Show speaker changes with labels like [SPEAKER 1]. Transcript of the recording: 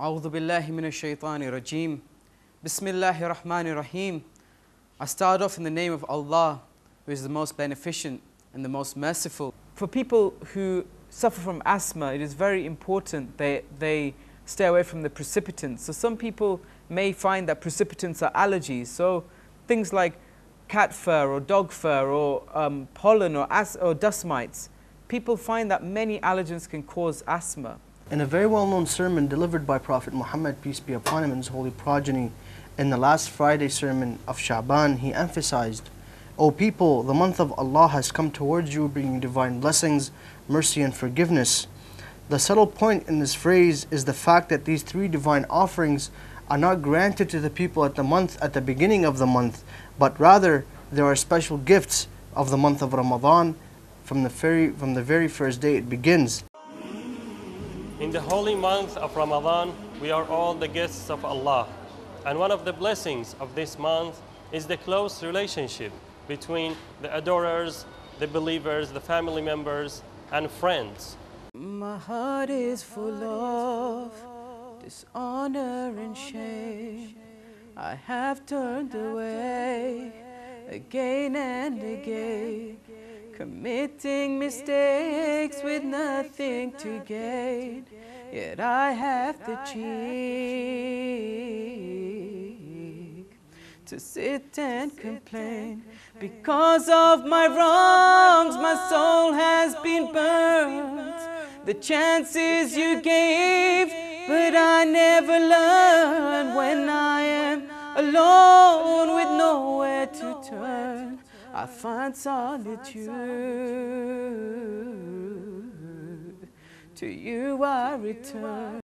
[SPEAKER 1] أعوذ بالله من الشيطان الرجيم بسم الله الرحمن الرحيم I start off in the name of Allah who is the most beneficent and the most merciful.
[SPEAKER 2] For people who suffer from asthma, it is very important that they stay away from the precipitants. So some people may find that precipitants are allergies. So things like cat fur or dog fur or um, pollen or, as- or dust mites. People find that many allergens can cause asthma.
[SPEAKER 3] In a very well known sermon delivered by Prophet Muhammad, peace be upon him, and his holy progeny, in the last Friday sermon of Sha'ban, he emphasized, O people, the month of Allah has come towards you, bringing divine blessings, mercy, and forgiveness. The subtle point in this phrase is the fact that these three divine offerings are not granted to the people at the month, at the beginning of the month, but rather there are special gifts of the month of Ramadan from the very, from the very first day it begins.
[SPEAKER 4] In the holy month of Ramadan, we are all the guests of Allah. And one of the blessings of this month is the close relationship between the adorers, the believers, the family members, and friends.
[SPEAKER 1] My heart is full of dishonor and shame. I have turned away again and again, committing mistakes with nothing to gain. Yet I have the cheek to sit and complain. Because of my wrongs, my soul has been burned. The chances you gave, but I never learned when I am alone nowhere to turn. I find solitude. To you I return.